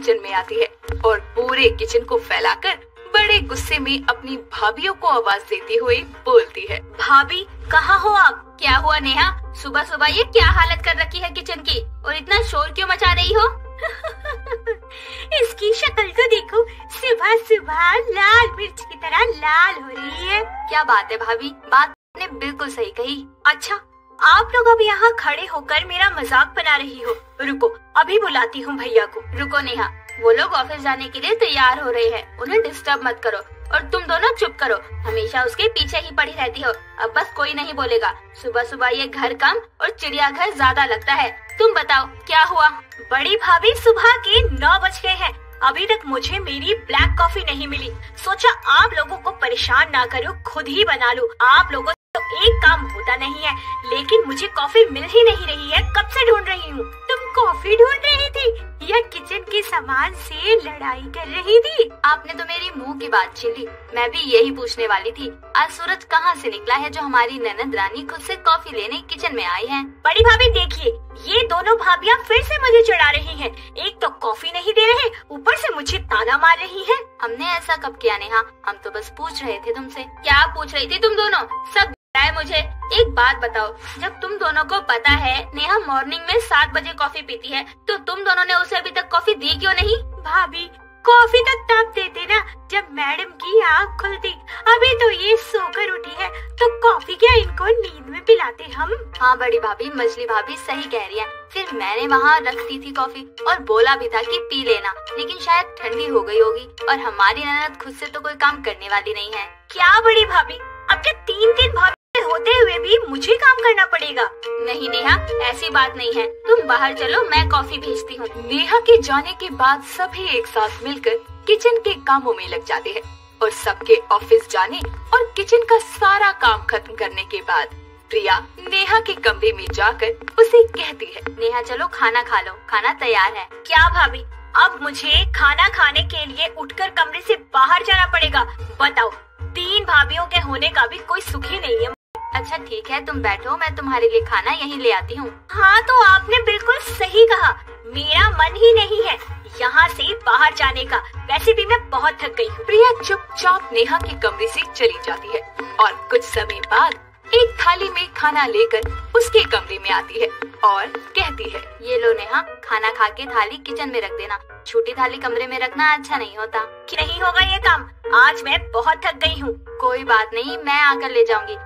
Kitchen में आती है और पूरे किचन को फैलाकर बड़े गुस्से में अपनी भाभीियों को आवाज़ देती हुई बोलती है। भाभी, कहाँ हो आप? क्या हुआ नेहा? सुबह सुबह ये क्या हालत कर रखी है किचन की? और इतना शोर क्यों मचा रही हो? इसकी शक्ल तो देखो। सुबह सुबह लाल मिर्च की तरह लाल हो रही है। क्या बात है भाभी? बात ने बिल्कुल सही कही। अच्छा आप लोग अब यहाँ खड़े होकर मेरा मज़ाक बना रही हो। रुको, अभी बुलाती हूँ भैया को। रुको नेहा, वो लोग ऑफ़िस जाने के लिए तैयार हो रहे हैं। उन्हें डिस्टर्ब मत करो और तुम दोनों चुप करो। हमेशा उसके पीछे ही पड़ी रहती हो। अब बस कोई नहीं बोलेगा। सुबह सुबह ये घर कम और चिड़िया घर ज़्यादा लगता है। तुम बताओ, क्या हुआ? बड़ी भाभी सुबह के नौ बज गए हैं। अभी तक मुझे मेरी ब्लैक कॉफ़ी नहीं मिली। सोचा आप लोगों को परेशान ना करो, खुद ही बना लूँ। आप लोगों एक काम होता नहीं है, लेकिन मुझे कॉफ़ी मिल ही नहीं रही है। कब से ढूंढ रही हूँ? तुम कॉफ़ी ढूंढ रही थी या किचन के सामान से लड़ाई कर रही थी? आपने तो मेरी मुँह की बात छीन ली मैं भी यही पूछने वाली थी, आज सूरज कहाँ से निकला है जो हमारी ननद रानी खुद से कॉफ़ी लेने किचन में आई है? बड़ी भाभी, देखिए, ये दोनों भाभियाँ फिर से मुझे चढ़ा रही हैं। एक तो कॉफ़ी नहीं दे रहे, ऊपर से मुझे ताना मार रही हैं। हमने ऐसा कब किया नेहा? हम तो बस पूछ रहे थे तुमसे। क्या पूछ रही थी तुम दोनों? सब है मुझे एक बात बताओ। जब तुम दोनों को पता है नेहा मॉर्निंग में सात बजे कॉफ़ी पीती है तो तुम दोनों ने उसे अभी तक कॉफ़ी दी क्यों नहीं? भाभी कॉफ़ी तो तब देते ना जब मैडम की आँख खुलती। अभी तो ये सोकर उठी है तो कॉफ़ी क्या इनको नींद में पिलाते हम? हाँ बड़ी भाभी मछली भाभी सही कह रही है। फिर मैंने वहाँ रख दी थी कॉफ़ी और बोला भी था कि पी लेना लेकिन शायद ठंडी हो गई होगी और हमारी ननद खुद से तो कोई काम करने वाली नहीं है। क्या बड़ी भाभी? अब क्या तीन तीन भाभी होते हुए भी मुझे काम करना पड़ेगा। नहीं नेहा, ऐसी बात नहीं है। तुम बाहर चलो, मैं कॉफ़ी भेजती हूँ। नेहा के जाने के बाद सभी एक साथ मिलकर किचन के कामों में लग जाते हैं और सबके ऑफ़िस जाने और किचन का सारा काम खत्म करने के बाद प्रिया नेहा के कमरे में जाकर उसे कहती है, नेहा, चलो, खाना खा लो। खाना तैयार है। क्या भाभी? अब मुझे खाना खाने के लिए उठकर कमरे से बाहर जाना पड़ेगा। बताओ, तीन भाभीियों के होने का भी कोई सुखी नहीं है। अच्छा ठीक है तुम बैठो मैं तुम्हारे लिए खाना यहीं ले आती हूँ। हाँ तो आपने बिल्कुल सही कहा। मेरा मन ही नहीं है यहाँ से बाहर जाने का। वैसे भी मैं बहुत थक गई हूँ। प्रिया चुपचाप नेहा के कमरे से चली जाती है और कुछ समय बाद एक थाली में खाना लेकर उसके कमरे में आती है और कहती है ये लो नेहा खाना खा के थाली किचन में रख देना। छोटी थाली कमरे में रखना अच्छा नहीं होता। नहीं होगा ये काम? आज मैं बहुत थक गई हूँ। कोई बात नहीं मैं आकर ले जाऊँगी।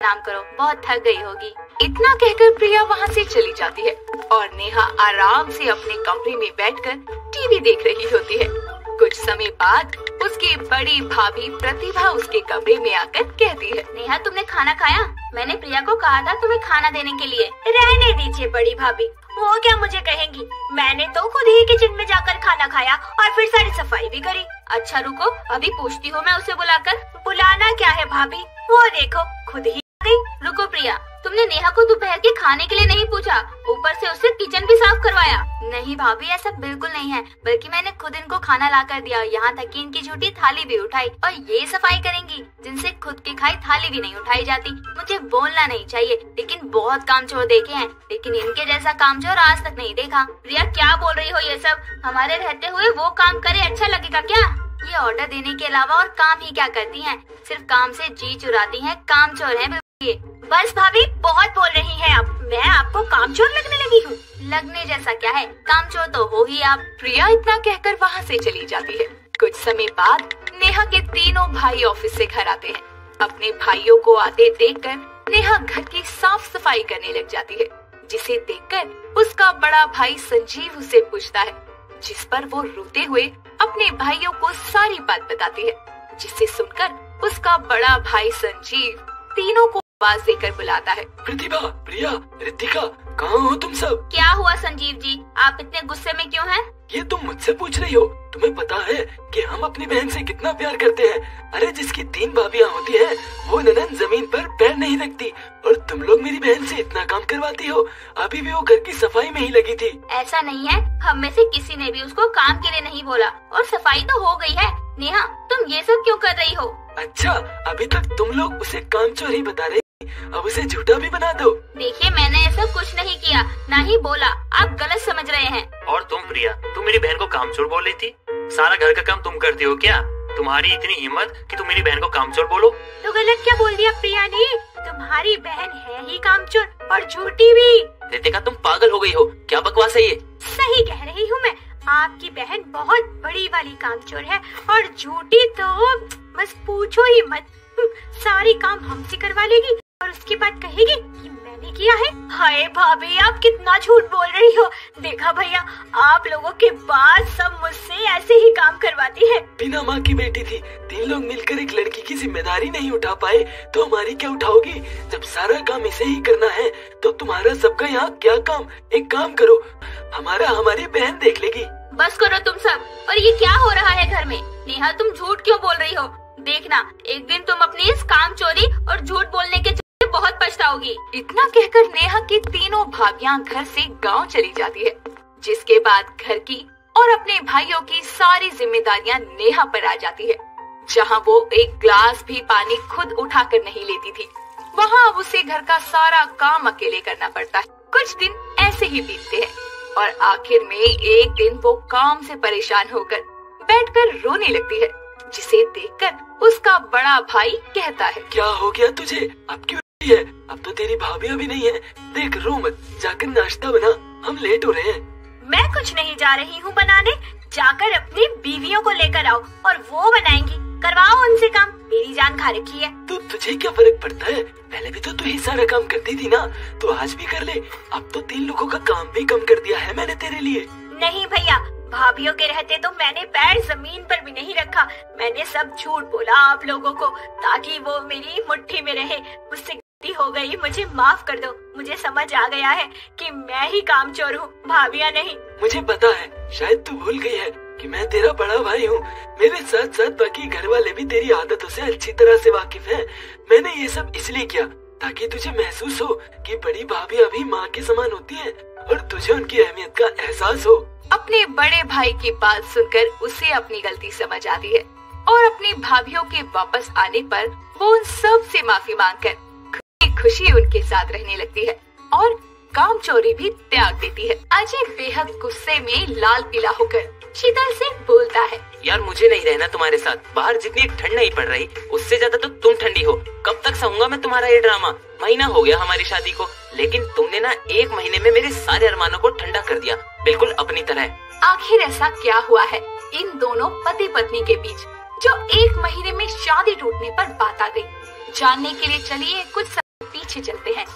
आराम करो। बहुत थक गई होगी। इतना कहकर प्रिया वहाँ से चली जाती है और नेहा आराम से अपने कमरे में बैठकर टीवी देख रही होती है। कुछ समय बाद उसकी बड़ी भाभी प्रतिभा उसके कमरे में आकर कहती है, नेहा, तुमने खाना खाया? मैंने प्रिया को कहा था तुम्हें खाना देने के लिए। रहने दीजिए बड़ी भाभी। वो क्या मुझे कहेंगी? मैंने तो खुद ही किचन में जाकर खाना खाया और फिर सारी सफ़ाई भी करी। अच्छा रुको। अभी पूछती हूँ मैं उसे बुलाकर। बुलाना क्या है भाभी? वो देखो, खुद ही रुको प्रिया तुमने नेहा को दोपहर के खाने के लिए नहीं पूछा। ऊपर से उससे किचन भी साफ़ करवाया। नहीं भाभी ऐसा बिल्कुल नहीं है बल्कि मैंने खुद इनको खाना ला कर दिया यहाँ तक कि इनकी झूठी थाली भी उठाई और ये सफ़ाई करेंगी जिनसे खुद की खाई थाली भी नहीं उठाई जाती। मुझे बोलना नहीं चाहिए लेकिन बहुत काम चोर देखे हैं लेकिन इनके जैसा काम चोर आज तक नहीं देखा। प्रिया क्या बोल रही हो ये सब? हमारे रहते हुए वो काम करे अच्छा लगेगा क्या? ये ऑर्डर देने के अलावा और काम ही क्या करती हैं? सिर्फ़ काम से जी चुराती हैं, काम चोर हैं बस भाभी बहुत बोल रही हैं आप मैं आपको कामचोर लगने लगी हूँ। लगने जैसा क्या है? कामचोर तो हो ही आप। प्रिया इतना कहकर वहाँ से चली जाती है। कुछ समय बाद नेहा के तीनों भाई ऑफ़िस से घर आते हैं। अपने भाइयों को आते देखकर नेहा घर की साफ़ सफ़ाई करने लग जाती है। जिसे देखकर उसका बड़ा भाई संजीव उसे पूछता है, जिस पर वो रोते हुए अपने भाइयों को सारी बात बताती है, जिसे सुनकर उसका बड़ा भाई संजीव तीनों को आवाज़ देकर बुलाता है। प्रतिभा प्रिया रितिका कहाँ हो तुम सब? क्या हुआ संजीव जी? आप इतने गुस्से में क्यों हैं? ये तुम मुझसे पूछ रही हो। तुम्हें पता है कि हम अपनी बहन से कितना प्यार करते हैं। अरे जिसकी तीन भाभियाँ होती है वो ननन ज़मीन पर पैर नहीं रखती। और तुम लोग मेरी बहन से इतना काम करवाती हो। अभी भी वो घर की सफ़ाई में ही लगी थी। ऐसा नहीं है। हम में से किसी ने भी उसको काम के लिए नहीं बोला। और सफ़ाई तो हो गई है। नेहा तुम ये सब क्यों कर रही हो? अच्छा अभी तक तुम लोग उसे काम चोरी बता रहे अब उसे झूठा भी बना दो। देखिए मैंने ऐसा कुछ नहीं किया ना ही बोला। आप गलत समझ रहे हैं। और तुम प्रिया तुम मेरी बहन को कामचोर बोल रही थी? सारा घर का काम तुम करती हो क्या? तुम्हारी इतनी हिम्मत कि तुम मेरी बहन को कामचोर बोलो? तो गलत क्या बोल दिया प्रिया ने? तुम्हारी बहन है ही कामचोर और झूठी भी। रितिका तुम पागल हो गई हो। क्या बकवास है ये? सही कह रही हूँ मैं। आपकी बहन बहुत बड़ी वाली कामचोर है और झूठी तो बस पूछो ही मत। सारी काम हमसे करवा लेगी। और उसके बाद कहेगी कि मैंने किया है। हाय भाभी आप कितना झूठ बोल रही हो। देखा भैया आप लोगों के बाद सब मुझसे ऐसे ही काम करवाती है। बिना माँ की बेटी थी। तीन लोग मिलकर एक लड़की की ज़िम्मेदारी नहीं उठा पाए तो हमारी क्या उठाओगी? जब सारा काम इसे ही करना है तो तुम्हारा सबका यहाँ क्या काम? एक काम करो हमारा हमारी बहन देख लेगी। बस करो तुम सब। और ये क्या हो रहा है घर में? नेहा तुम झूठ क्यों बोल रही हो? देखना एक दिन तुम अपनी इस काम चोरी और झूठ बोलने के बहुत पछताओगी। इतना कहकर नेहा की तीनों भाभियाँ घर से गाँव चली जाती है, जिसके बाद घर की और अपने भाइयों की सारी जिम्मेदारियाँ नेहा पर आ जाती है, जहाँ वो एक ग्लास भी पानी खुद उठाकर नहीं लेती थी। वहाँ अब उसे घर का सारा काम अकेले करना पड़ता है। कुछ दिन ऐसे ही बीतते हैं और आखिर में एक दिन वो काम से परेशान होकर बैठकर रोने लगती है, जिसे देखकर उसका बड़ा भाई कहता है, क्या हो गया तुझे? अब क्यों है। अब तो तेरी भाभी अभी नहीं है। देख रो मत। जाकर नाश्ता बना। हम लेट हो रहे हैं। मैं कुछ नहीं जा रही हूँ बनाने। जाकर अपनी बीवियों को लेकर आओ और वो बनाएँगी। करवाओ उनसे काम। मेरी जान खा रखी है। तो तुझे क्या फ़र्क पड़ता है? पहले भी तो तू ही सारा काम करती थी ना। तो आज भी कर ले। अब तो तीन लोगों का काम भी कम कर दिया है मैंने तेरे लिए। नहीं भैया भाभीियों के रहते तो मैंने पैर ज़मीन पर भी नहीं रखा। मैंने सब झूठ बोला आप लोगों को ताकि वो मेरी मुट्ठी में रहे। मुझसे हो गई मुझे माफ़ कर दो। मुझे समझ आ गया है कि मैं ही काम चोर हूँ भाभिया नहीं। मुझे पता है शायद तू भूल गई है कि मैं तेरा बड़ा भाई हूँ। मेरे साथ साथ बाकी घर वाले भी तेरी आदतों से अच्छी तरह से वाकिफ हैं। मैंने ये सब इसलिए किया ताकि तुझे महसूस हो कि बड़ी भाभी अभी माँ के समान होती है और तुझे उनकी अहमियत का एहसास हो। अपने बड़े भाई की बात सुनकर उसे अपनी गलती समझ आती है और अपनी भाभीियों के वापस आने पर वो उन सबसे माफ़ी मांगकर खुशी उनके साथ रहने लगती है और काम चोरी भी त्याग देती है। अजय बेहद गुस्से में लाल पीला होकर शीतल से बोलता है यार मुझे नहीं रहना तुम्हारे साथ। बाहर जितनी ठंड नहीं पड़ रही उससे ज़्यादा तो तुम ठंडी हो। कब तक सहूँगा मैं तुम्हारा ये ड्रामा महीना हो गया हमारी शादी को लेकिन तुमने ना एक महीने में मेरे सारे अरमानों को ठंडा कर दिया। बिल्कुल अपनी तरह आखिर ऐसा क्या हुआ है? इन दोनों पति पत्नी के बीच जो एक महीने में शादी टूटने पर बात आ गई। जानने के लिए चलिए कुछ पीछे चलते हैं।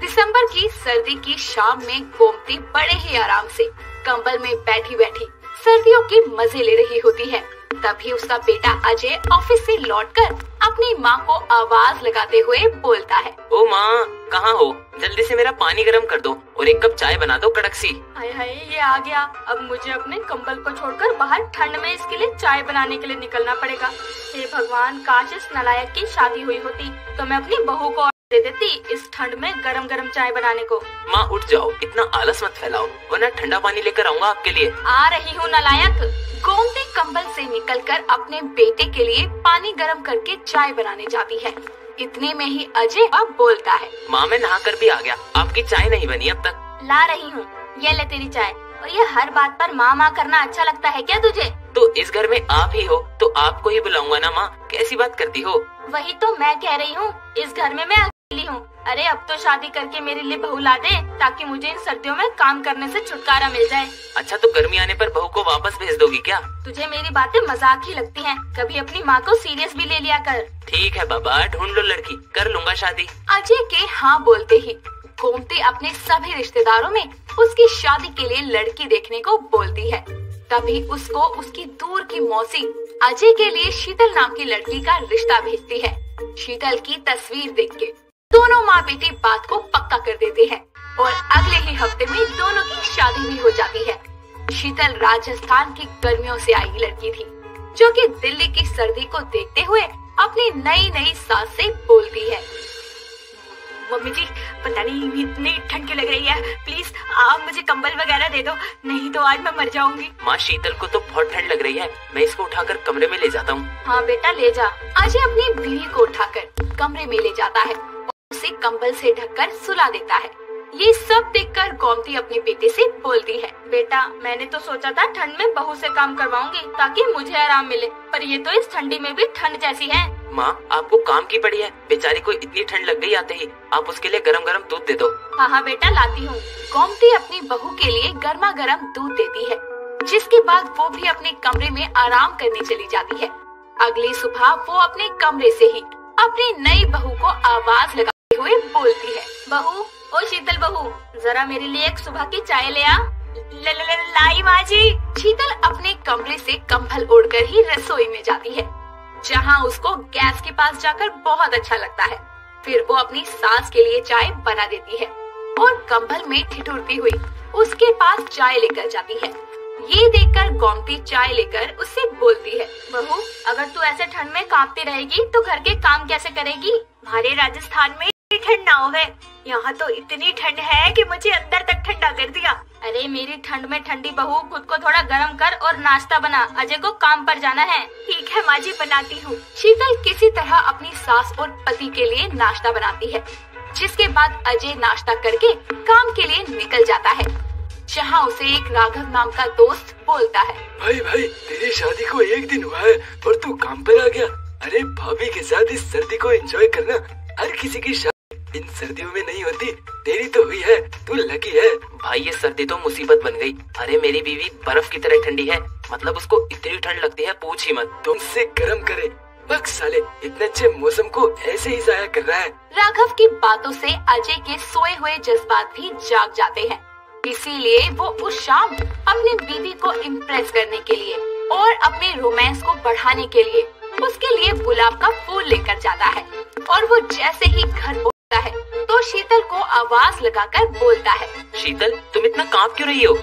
दिसंबर की सर्दी की शाम में गोमती बड़े ही आराम से कंबल में बैठी बैठी सर्दियों के मज़े ले रही होती है। तभी उसका बेटा अजय ऑफ़िस से लौटकर अपनी माँ को आवाज़ लगाते हुए बोलता है। ओ माँ कहाँ हो? जल्दी से मेरा पानी गर्म कर दो और एक कप चाय बना दो कड़क सी। हाय हाय ये आ गया। अब मुझे अपने कंबल को छोड़कर बाहर ठंड में इसके लिए चाय बनाने के लिए निकलना पड़ेगा। हे भगवान काश इस नलायक की शादी हुई होती तो मैं अपनी बहू को दे देती इस ठंड में गरम गरम चाय बनाने को। माँ उठ जाओ। इतना आलस मत फैलाओ वरना ठंडा पानी लेकर आऊँगा आपके लिए। आ रही हूँ नलायक। गोमती कंबल से निकलकर अपने बेटे के लिए पानी गरम करके चाय बनाने जाती है। इतने में ही अजय अब बोलता है। माँ मैं नहा कर भी आ गया। आपकी चाय नहीं बनी अब तक। ला रही हूँ। ये ले तेरी चाय। और ये हर बात पर माँ माँ करना अच्छा लगता है क्या तुझे? तो इस घर में आप ही हो तो आपको ही बुलाऊँगा ना माँ? कैसी बात करती हो? वही तो मैं कह रही हूँ। इस घर में मैं अकेली हूँ। अरे अब तो शादी करके मेरे लिए बहू ला दे ताकि मुझे इन सर्दियों में काम करने से छुटकारा मिल जाए। अच्छा तो गर्मी आने पर बहू को वापस भेज दोगी क्या? तुझे मेरी बातें मज़ाक ही लगती हैं। कभी अपनी माँ को सीरियस भी ले लिया कर। ठीक है बाबा ढूंढ लो लड़की कर लूँगा शादी। अजय के हाँ बोलते ही गोमती अपने सभी रिश्तेदारों में उसकी शादी के लिए लड़की देखने को बोलती है। तभी उसको उसकी दूर की मौसी अजय के लिए शीतल नाम की लड़की का रिश्ता भेजती है। शीतल की तस्वीर देख के। दोनों माँ बेटी बात को पक्का कर देते हैं और अगले ही हफ़्ते में दोनों की शादी भी हो जाती है। शीतल राजस्थान की गर्मियों से आई लड़की थी जो कि दिल्ली की सर्दी को देखते हुए अपनी नई नई सास से बोलती है। मम्मी जी पता नहीं इतनी ठंड लग रही है? प्लीज़ आप मुझे कंबल वगैरह दे दो नहीं तो आज मैं मर जाऊँगी। माँ शीतल को तो बहुत ठंड लग रही है मैं इसको उठाकर कमरे में ले जाता हूँ। हाँ बेटा ले जा। अजय अपनी बीवी को उठाकर कमरे में ले जाता है। उसे कंबल से ढककर सुला देता है। ये सब देखकर गोमती अपने बेटे से बोलती है बेटा मैंने तो सोचा था ठंड में बहू से काम करवाऊँगी ताकि मुझे आराम मिले पर ये तो इस ठंडी में भी ठंड जैसी है। माँ आपको काम की पड़ी है। बेचारी को इतनी ठंड लग गई आते ही आप उसके लिए गरम गरम दूध दे दो। हाँ हाँ बेटा लाती हूँ। गोमती अपनी बहू के लिए गर्मा गर्म दूध देती है जिसके बाद वो भी अपने कमरे में आराम करने चली जाती है। अगली सुबह वो अपने कमरे से ही अपनी नई बहू को आवाज़ लगाते हुए बोलती है। बहू ओ शीतल बहू जरा मेरे लिए एक सुबह की चाय ले आ। ल, ल, ल, लाई माँ जी शीतल अपने कमरे से कंबल ओढ़कर ही रसोई में जाती है जहाँ उसको गैस के पास जाकर बहुत अच्छा लगता है। फिर वो अपनी सास के लिए चाय बना देती है और कंबल में ठिठुरती हुई उसके पास चाय लेकर जाती है। ये देखकर गोमती चाय लेकर उससे बोलती है बहू अगर तू ऐसे ठंड में कांपती रहेगी तो घर के काम कैसे करेगी? हमारे राजस्थान में ठंड ना हो यहाँ तो इतनी ठंड है कि मुझे अंदर तक ठंडा कर दिया। अरे, मेरी ठंड में ठंडी बहू, खुद को थोड़ा गर्म कर और नाश्ता बना। अजय को काम पर जाना है। ठीक है, माँ जी, बनाती हूँ। शीतल किसी तरह अपनी सास और पति के लिए नाश्ता बनाती है, जिसके बाद अजय नाश्ता करके काम के लिए निकल जाता है, जहाँ उसे एक राघव नाम का दोस्त बोलता है। भाई भाई, तेरी शादी को एक दिन हुआ है और तू काम पर आ गया। अरे, भाभी के साथ इस सर्दी को एंजॉय करना, हर किसी की इन सर्दियों में नहीं होती तेरी तो हुई है तू लकी है। भाई ये सर्दी तो मुसीबत बन गई। अरे मेरी बीवी बर्फ़ की तरह ठंडी है। मतलब उसको इतनी ठंड लगती है पूछ ही मत। तुमसे गर्म करे बक साले इतने अच्छे मौसम को ऐसे ही जाया कर रहा है। राघव की बातों से अजय के सोए हुए जज्बात भी जाग जाते हैं। इसीलिए वो उस शाम अपनी बीवी को इम्प्रेस करने के लिए और अपने रोमांस को बढ़ाने के लिए उसके लिए गुलाब का फूल लेकर जाता है। और वो जैसे ही घर पहुँचता है तो शीतल को आवाज़ लगाकर बोलता है। शीतल तुम इतना काँप क्यों रही हो?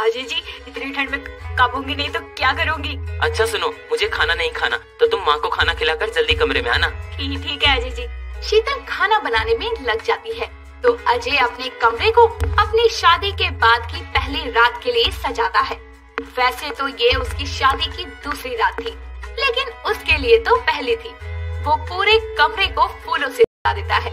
अजय जी इतनी ठंड में काबूँगी नहीं तो क्या करूँगी? अच्छा सुनो मुझे खाना नहीं खाना तो तुम माँ को खाना खिलाकर जल्दी कमरे में आना। ठीक ठीक है अजय जी। शीतल खाना बनाने में लग जाती है तो अजय अपने कमरे को अपनी शादी के बाद की पहली रात के लिए सजाता है। वैसे तो ये उसकी शादी की दूसरी रात थी लेकिन उसके लिए तो पहली थी। वो पूरे कमरे को फूलों से सजा देता है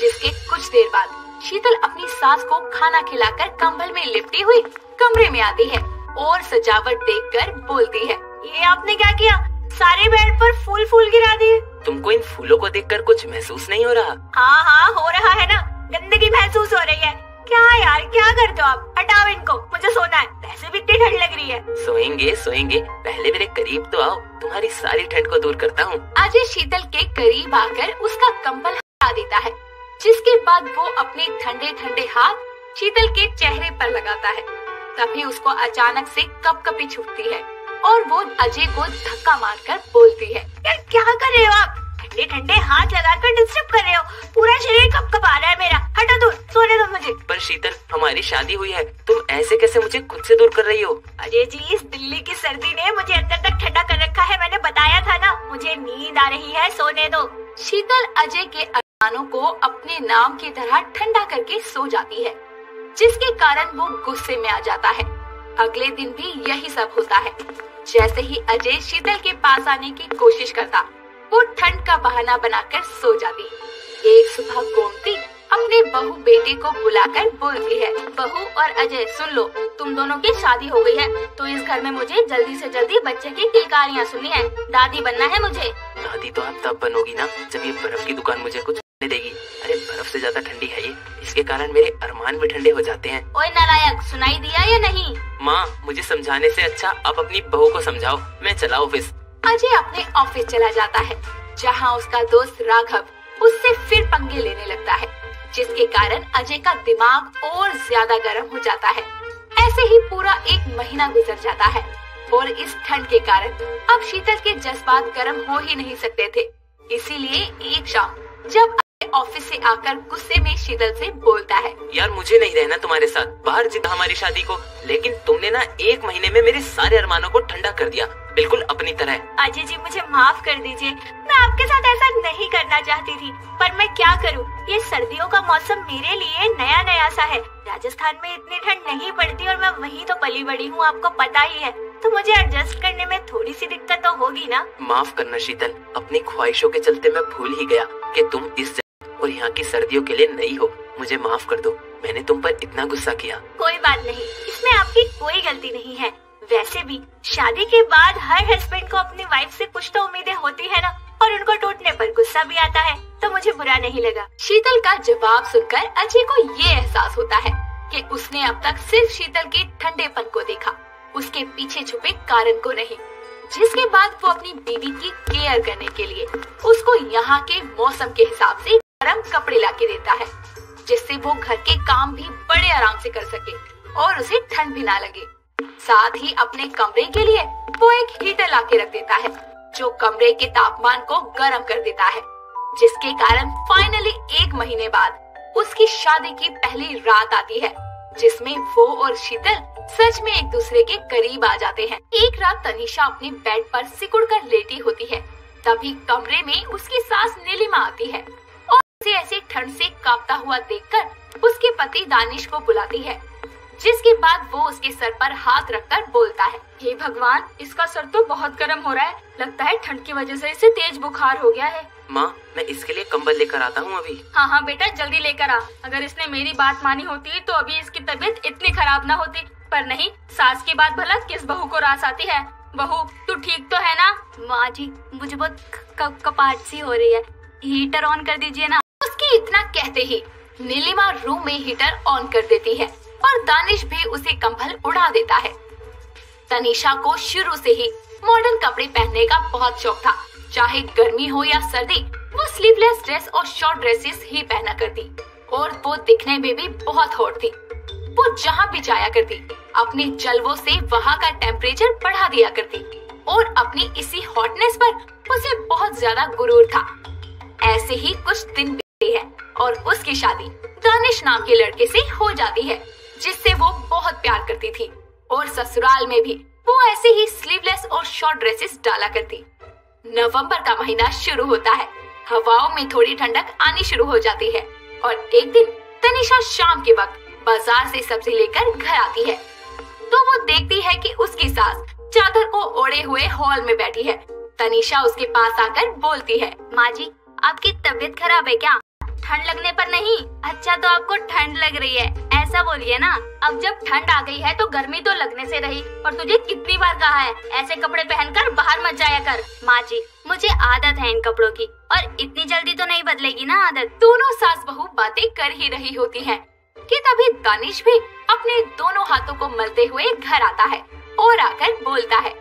जिसके कुछ देर बाद शीतल अपनी सास को खाना खिलाकर कंबल में लिपटी हुई कमरे में आती है और सजावट देखकर बोलती है ये आपने क्या किया? सारे बेड पर फूल फूल गिरा दिए। तुमको इन फूलों को देखकर कुछ महसूस नहीं हो रहा? हाँ हाँ हो रहा है ना। गंदगी महसूस हो रही है। क्या यार क्या करते हो आप? हटाओ इनको मुझे सोना है। वैसे भी इतनी ठंड लग रही है। सोएँगे सोएँगे। पहले मेरे करीब तो आओ। तुम्हारी सारी ठंड को दूर करता हूँ। अजय शीतल के करीब आकर उसका कंबल हटा देता है जिसके बाद वो अपने ठंडे ठंडे हाथ शीतल के चेहरे पर लगाता है। तभी उसको अचानक से कपकपी छूटती है और वो अजय को धक्का मारकर बोलती है यार क्या कर रहे हो आप? ठंडे ठंडे हाथ लगाकर डिस्टर्ब कर रहे हो। पूरा शरीर कप कप आ रहा है मेरा। हटो दूर सोने दो मुझे। पर शीतल हमारी शादी हुई है। तुम ऐसे कैसे मुझे खुद से दूर कर रही हो? अजय जी इस दिल्ली की सर्दी ने मुझे अंदर तक ठंडा कर रखा है। मैंने बताया था ना मुझे नींद आ रही है सोने दो। शीतल अजय के अरमानों को अपने नाम की तरह ठंडा करके सो जाती है, जिसके कारण वो गुस्से में आ जाता है। अगले दिन भी यही सब होता है। जैसे ही अजय शीतल के पास आने की कोशिश करता, वो ठंड का बहाना बनाकर सो जाती। एक सुबह गोमती अपने बहू बेटे को बुलाकर बोलती है, बहू और अजय, सुन लो, तुम दोनों की शादी हो गई है तो इस घर में मुझे जल्दी से जल्दी बच्चे की किलकारियाँ सुननी है। दादी बनना है मुझे। दादी तो आप तब बनोगी ना, जब ये बर्फ़ की दुकान मुझे कुछ देगी। अरे बर्फ़ से ज़्यादा ठंडी है ये। इसके कारण मेरे अरमान भी ठंडे हो जाते हैं। ओए नालायक सुनाई दिया या नहीं? माँ मुझे समझाने से अच्छा आप अपनी बहू को समझाओ। मैं चला ऑफ़िस अजय अपने ऑफ़िस चला जाता है जहाँ उसका दोस्त राघव उससे फिर पंगे लेने लगता है जिसके कारण अजय का दिमाग और ज़्यादा गर्म हो जाता है। ऐसे ही पूरा एक महीना गुजर जाता है और इस ठंड के कारण अब शीतल के जज्बात गर्म हो ही नहीं सकते थे। इसीलिए एक शाम जब ऑफ़िस से आकर गुस्से में शीतल से बोलता है। यार मुझे नहीं रहना तुम्हारे साथ। बाहर जितना हमारी शादी को। लेकिन तुमने ना एक महीने में मेरे सारे अरमानों को ठंडा कर दिया। बिल्कुल अपनी तरह। अजय जी मुझे माफ़ कर दीजिए। मैं आपके साथ ऐसा नहीं करना चाहती थी। पर मैं क्या करूँ? ये सर्दियों का मौसम मेरे लिए नया नया सा है। राजस्थान में इतनी ठंड नहीं पड़ती और मैं वहीं तो पली बड़ी हूँ आपको पता ही है। तो मुझे एडजस्ट करने में थोड़ी सी दिक्कत तो होगी ना? माफ़ करना शीतल। अपनी ख्वाहिशों के चलते मैं भूल ही गया कि तुम इस और यहाँ की सर्दियों के लिए नई हो। मुझे माफ़ कर दो। मैंने तुम पर इतना गुस्सा किया। कोई बात नहीं। इसमें आपकी कोई गलती नहीं है। वैसे भी, शादी के बाद हर हस्बैंड को अपनी वाइफ से कुछ तो उम्मीदें होती है ना, और उनको टूटने पर गुस्सा भी आता है तो मुझे बुरा नहीं लगा। शीतल का जवाब सुनकर अजय को ये एहसास होता है कि उसने अब तक सिर्फ़ शीतल के ठंडेपन को देखा। उसके पीछे छुपे कारण को नहीं। जिसके बाद वो अपनी बीवी की केयर करने के लिए, उसको यहाँ के मौसम के हिसाब से गर्म कपड़े ला के देता है, जिससे वो घर के काम भी बड़े आराम से कर सके और उसे ठंड भी ना लगे। साथ ही अपने कमरे के लिए वो एक हीटर ला के रख देता है, जो कमरे के तापमान को गर्म कर देता है, जिसके कारण फाइनली एक महीने बाद उसकी शादी की पहली रात आती है, जिसमें वो और शीतल सच में एक दूसरे के करीब आ जाते हैं। एक रात तनिषा अपने बेड पर सिकुड़ कर लेटी होती है, तभी कमरे में उसकी सास नीलिमा आती है। उसे ऐसे ठंड से कांपता हुआ देखकर उसके पति दानिश को बुलाती है जिसके बाद वो उसके सर पर हाथ रखकर बोलता है हे भगवान इसका सर तो बहुत गर्म हो रहा है। लगता है ठंड की वजह से इसे तेज बुखार हो गया है। माँ मैं इसके लिए कंबल लेकर आता हूँ अभी। हाँ हाँ बेटा जल्दी लेकर आ। अगर इसने मेरी बात मानी होती तो अभी इसकी तबीयत इतनी खराब ना होती। पर नहीं सास की बात भला किस बहू को रास आती है? बहू तू ठीक तो है ना? माँ जी मुझे बहुत कपाट सी हो रही है। हीटर ऑन कर दीजिए ना। उसके इतना कहते ही नीलिमा रूम में हीटर ऑन कर देती है और दानिश भी उसे कंबल उड़ा देता है। तनिषा को शुरू से ही मॉडर्न कपड़े पहनने का बहुत शौक था। चाहे गर्मी हो या सर्दी, वो स्लीवलेस ड्रेस और शॉर्ट ड्रेसेस ही पहना करती और वो दिखने में भी बहुत हॉट थी। वो जहाँ भी जाया करती, अपने जलवों से वहाँ का टेम्परेचर बढ़ा दिया करती और अपनी इसी हॉटनेस पर उसे बहुत ज़्यादा गुरूर था। ऐसे ही कुछ दिन हैं और उसकी शादी दानिश नाम के लड़के से हो जाती है, जिससे वो बहुत प्यार करती थी और ससुराल में भी वो ऐसे ही स्लीवलेस और शॉर्ट ड्रेसेस डाला करती। नवंबर का महीना शुरू होता है, हवाओं में थोड़ी ठंडक आनी शुरू हो जाती है और एक दिन तनिषा शाम के वक्त बाज़ार से सब्ज़ी लेकर घर आती है। तो वो देखती है कि उसकी सास चादर को ओढ़े हुए हॉल में बैठी है। तनिषा उसके पास आकर बोलती है, माँ जी, आपकी तबीयत खराब है क्या? ठंड लगने पर नहीं अच्छा तो आपको ठंड लग रही है। ऐसा बोलिए ना। अब जब ठंड आ गई है तो गर्मी तो लगने से रही। और तुझे कितनी बार कहा है ऐसे कपड़े पहनकर बाहर मत जाया कर। माँ जी मुझे आदत है इन कपड़ों की। और इतनी जल्दी तो नहीं बदलेगी ना आदत। दोनों सास बहू बातें कर ही रही होती है। कि तभी दानिश भी अपने दोनों हाथों को मलते हुए घर आता है और आकर बोलता है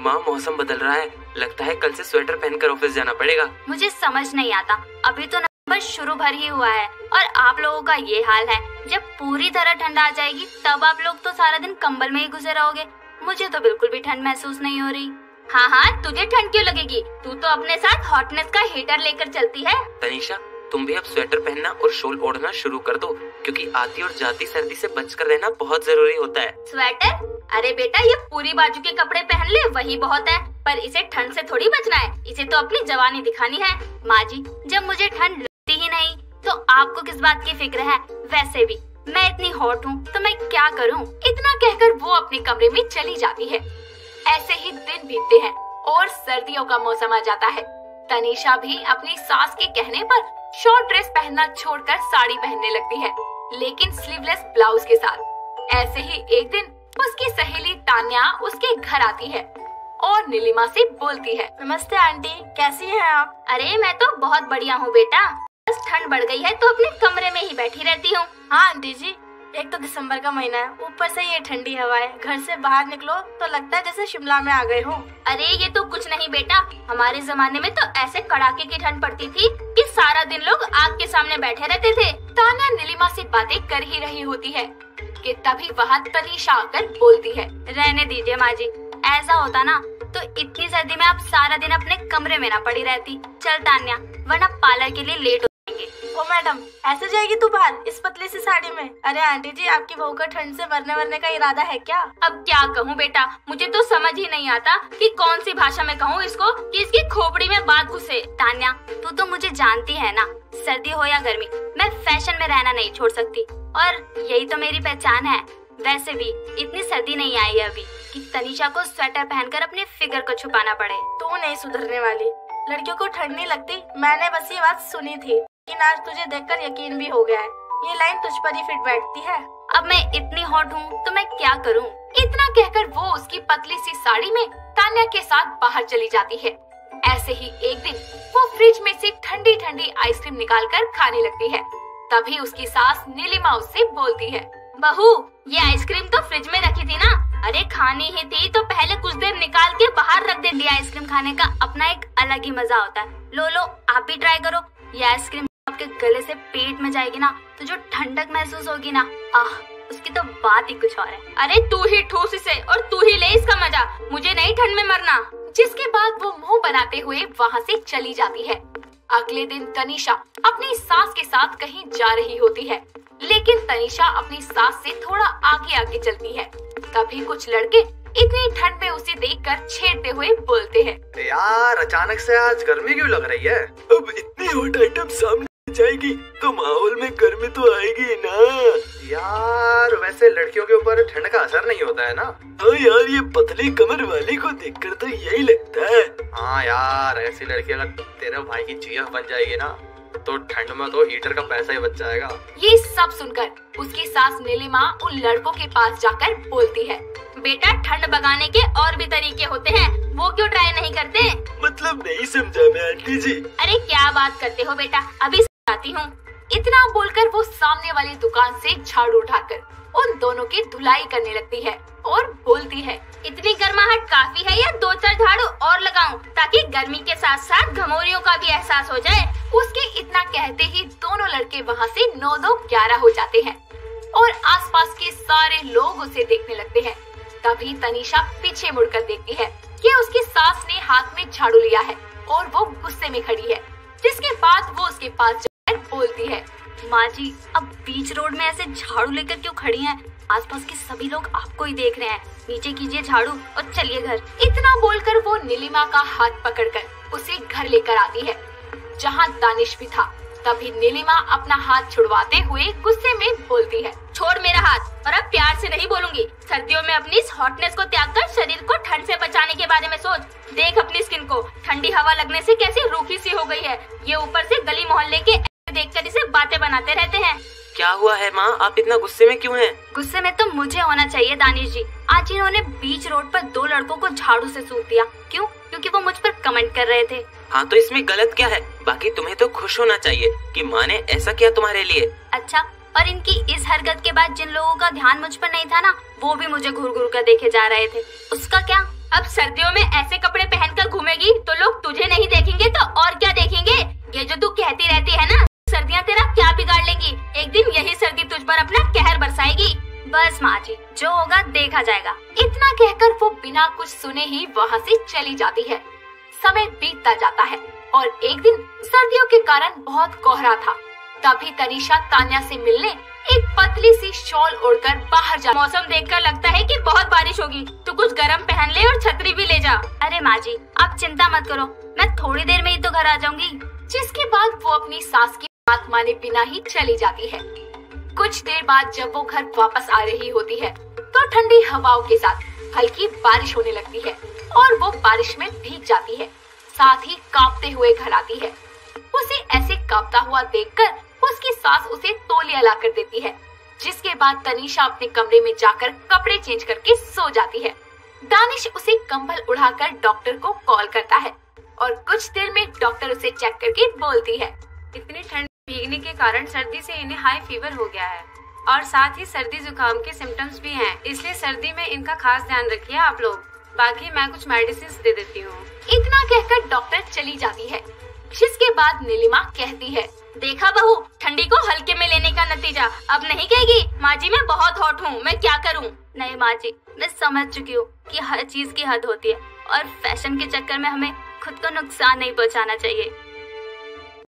माँ मौसम बदल रहा है। लगता है कल से स्वेटर पहनकर ऑफ़िस जाना पड़ेगा। मुझे समझ नहीं आता। अभी तो बस शुरू भर ही हुआ है और आप लोगों का ये हाल है। जब पूरी तरह ठंड आ जाएगी तब आप लोग तो सारा दिन कंबल में ही घुसे रहोगे। मुझे तो बिल्कुल भी ठंड महसूस नहीं हो रही। हाँ हाँ तुझे ठंड क्यों लगेगी? तू तो अपने साथ हॉटनेस का हीटर लेकर चलती है। तनीषा तुम भी अब स्वेटर पहनना और शोल ओढ़ना शुरू कर दो क्योंकि आती और जाती सर्दी से बचकर रहना बहुत ज़रूरी होता है। स्वेटर अरे बेटा ये पूरी बाजू के कपड़े पहन ले वही बहुत है। पर इसे ठंड से थोड़ी बचना है। इसे तो अपनी जवानी दिखानी है। माँ जी जब मुझे ठंड ही नहीं। तो आपको किस बात की फ़िक्र है? वैसे भी मैं इतनी हॉट हूँ तो मैं क्या करूँ? इतना कहकर वो अपने कमरे में चली जाती है। ऐसे ही दिन बीतते हैं और सर्दियों का मौसम आ जाता है। तनिषा भी अपनी सास के कहने पर शॉर्ट ड्रेस पहनना छोड़कर साड़ी पहनने लगती है लेकिन स्लीवलेस ब्लाउज के साथ। ऐसे ही एक दिन उसकी सहेली तान्या उसके घर आती है और नीलिमा से बोलती है नमस्ते आंटी कैसी हैं आप? अरे मैं तो बहुत बढ़िया हूँ बेटा। बस ठंड बढ़ गई है तो अपने कमरे में ही बैठी रहती हूँ। हाँ आंटी जी एक तो दिसंबर का महीना है। ऊपर से ये ठंडी हवा है। घर से बाहर निकलो तो लगता है जैसे शिमला में आ गए हो। अरे ये तो कुछ नहीं बेटा। हमारे जमाने में तो ऐसे कड़ाके की ठंड पड़ती थी कि सारा दिन लोग आग के सामने बैठे रहते थे। ताना नीलिमा से बातें कर ही रही होती है कि तभी वहाँ तनीषा आकर बोलती है रहने दीजिए माँ जी ऐसा होता ना तो इतनी सर्दी में आप सारा दिन अपने कमरे में ना पड़ी रहती। चल तान्या वरना पार्लर के लिए लेट ओ मैडम ऐसे जाएगी तू बाहर इस पतली सी साड़ी में? अरे आंटी जी आपकी बहू का ठंड से मरने वरने का इरादा है क्या? अब क्या कहूँ बेटा मुझे तो समझ ही नहीं आता कि कौन सी भाषा में कहूँ इसको कि इसकी खोपड़ी में बात घुसे। तान्या तू तो मुझे जानती है ना सर्दी हो या गर्मी मैं फ़ैशन में रहना नहीं छोड़ सकती। और यही तो मेरी पहचान है वैसे भी इतनी सर्दी नहीं आई है अभी कि तनिषा को स्वेटर पहनकर अपने फिगर को छुपाना पड़े। तू नहीं सुधरने वाली लड़कियों को ठंड नहीं लगती मैंने बस ये बात सुनी थी। लेकिन आज तुझे देखकर यकीन भी हो गया है। ये लाइन तुझ पर ही फिट बैठती है। अब मैं इतनी हॉट हूँ तो मैं क्या करूँ? इतना कहकर वो उसकी पतली सी साड़ी में तान्या के साथ बाहर चली जाती है। ऐसे ही एक दिन वो फ्रिज में से ठंडी ठंडी आइसक्रीम निकाल कर खाने लगती है। तभी उसकी सास नीलिमा उससे बोलती है, बहू, ये आइसक्रीम तो फ्रिज में रखी थी ना? अरे खानी ही थी तो पहले कुछ देर निकाल के बाहर रख देती आइसक्रीम खाने का अपना एक अलग ही मज़ा होता है। लो लो, आप भी ट्राई करो। ये आइसक्रीम आपके गले से पेट में जाएगी ना तो जो ठंडक महसूस होगी ना आह उसकी तो बात ही कुछ और है। अरे तू ही ठूस इसे और तू ही ले इसका मज़ा। मुझे नहीं ठंड में मरना। जिसके बाद वो मुँह बनाते हुए वहाँ से चली जाती है। अगले दिन तनिषा अपनी सास के साथ कहीं जा रही होती है। लेकिन तनिषा अपनी सास से थोड़ा आगे आगे चलती है। तभी कुछ लड़के इतनी ठंड में उसे देखकर छेड़ते हुए बोलते हैं। यार अचानक से आज गर्मी क्यों लग रही है? अब इतनी हॉट आइटम सामने जाएगी। तो माहौल में गर्मी तो आएगी ना। यार वैसे लड़कियों के ऊपर ठंड का असर नहीं होता है ना? हाँ यार ये पतली कमर वाली को देखकर तो यही लगता है। हाँ यार ऐसी लड़की अगर तेरे भाई की जीएफ बन जाएगी ना तो ठंड में तो हीटर का पैसा ही बच जाएगा। ये सब सुनकर उसकी सास नीलिमा उन लड़कों के पास जाकर बोलती है बेटा ठंड भगाने के और भी तरीके होते हैं वो क्यों ट्राई नहीं करते? मतलब नहीं समझा मैं आंटी जी। अरे क्या बात करते हो बेटा? अभी समझाती हूँ। इतना बोलकर वो सामने वाली दुकान से झाड़ू उठाकर उन दोनों की धुलाई करने लगती है और बोलती है, इतनी गर्माहट काफ़ी है, या दो चार झाड़ू और लगाऊँ ताकि गर्मी के साथ साथ घमोरियों का भी एहसास हो जाए। उसके इतना कहते ही दोनों लड़के वहाँ से नौ दो ग्यारह हो जाते हैं और आसपास के सारे लोग उसे देखने लगते हैं। तभी तनीषा पीछे मुड़कर देखती है कि उसकी सास ने हाथ में झाड़ू लिया है और वो गुस्से में खड़ी है, जिसके बाद वो उसके पास बोलती है माँ जी अब बीच रोड में ऐसे झाड़ू लेकर क्यों खड़ी हैं? आसपास के सभी लोग आपको ही देख रहे हैं। नीचे कीजिए झाड़ू और चलिए घर। इतना बोलकर वो नीलिमा का हाथ पकड़कर उसे घर लेकर आती है, जहाँ दानिश भी था। तभी नीलिमा अपना हाथ छुड़वाते हुए गुस्से में बोलती है, छोड़ मेरा हाथ, और अब प्यार से नहीं बोलूँगी। सर्दियों में अपनी इस हॉटनेस को त्याग कर शरीर को ठंड से बचाने के बारे में सोच। देख अपनी स्किन को। ठंडी हवा लगने से कैसी रूखी सी हो गई है। ये ऊपर से गली मोहल्ले के देखकर इसे बातें बनाते रहते हैं। क्या हुआ है माँ? आप इतना गुस्से में क्यों हैं? गुस्से में तो मुझे होना चाहिए दानिश जी। आज इन्होंने बीच रोड पर दो लड़कों को झाड़ू से सूख दिया। क्यों? क्योंकि वो मुझ पर कमेंट कर रहे थे। हाँ तो इसमें गलत क्या है? बाकी तुम्हें तो खुश होना चाहिए कि माँ ने ऐसा किया तुम्हारे लिए। अच्छा और इनकी इस हरकत के बाद जिन लोगों का ध्यान मुझ पर नहीं था ना वो भी मुझे घूर घूर कर देखे जा रहे थे। उसका क्या? अब सर्दियों में ऐसे कपड़े पहनकर घूमेगी तो लोग तुझे नहीं देखेंगे तो और क्या देखेंगे बस माँ जी जो होगा देखा जाएगा। इतना कहकर वो बिना कुछ सुने ही वहाँ से चली जाती है। समय बीतता जाता है और एक दिन सर्दियों के कारण बहुत कोहरा था। तभी तनिषा तान्या से मिलने एक पतली सी शॉल ओढ़कर बाहर जा मौसम देखकर लगता है कि बहुत बारिश होगी। तो कुछ गर्म पहन ले और छतरी भी ले जा। अरे माँ जी आप चिंता मत करो। मैं थोड़ी देर में ही तो घर आ जाऊँगी। जिसके बाद वो अपनी सास की बात माने बिना ही चली जाती है। कुछ देर बाद जब वो घर वापस आ रही होती है तो ठंडी हवाओं के साथ हल्की बारिश होने लगती है और वो बारिश में भीग जाती है, साथ ही कांपते हुए घर आती है। उसे ऐसे कांपता हुआ देखकर उसकी सास उसे तोलिया ला कर देती है, जिसके बाद तनीषा अपने कमरे में जाकर कपड़े चेंज करके सो जाती है। दानिश उसे कंबल उड़ाकर डॉक्टर को कॉल करता है और कुछ देर में डॉक्टर उसे चेक करके बोलती है, इतनी ठंड भीगने के कारण सर्दी से इन्हें हाई फीवर हो गया है। और साथ ही सर्दी जुकाम के सिम्टम्स भी हैं। इसलिए सर्दी में इनका खास ध्यान रखिए आप लोग। बाकी मैं कुछ मेडिसिन दे देती हूँ। इतना कहकर डॉक्टर चली जाती है। जिसके बाद नीलिमा कहती है, देखा बहू, ठंडी को हल्के में लेने का नतीजा। अब नहीं कहेगी माँ जी मैं बहुत हॉट हूँ, मैं क्या करूँ? नहीं माँ जी मैं समझ चुकी हूँ कि हर चीज़ की हद होती है। और फ़ैशन के चक्कर में हमें खुद को नुकसान नहीं पहुँचाना चाहिए।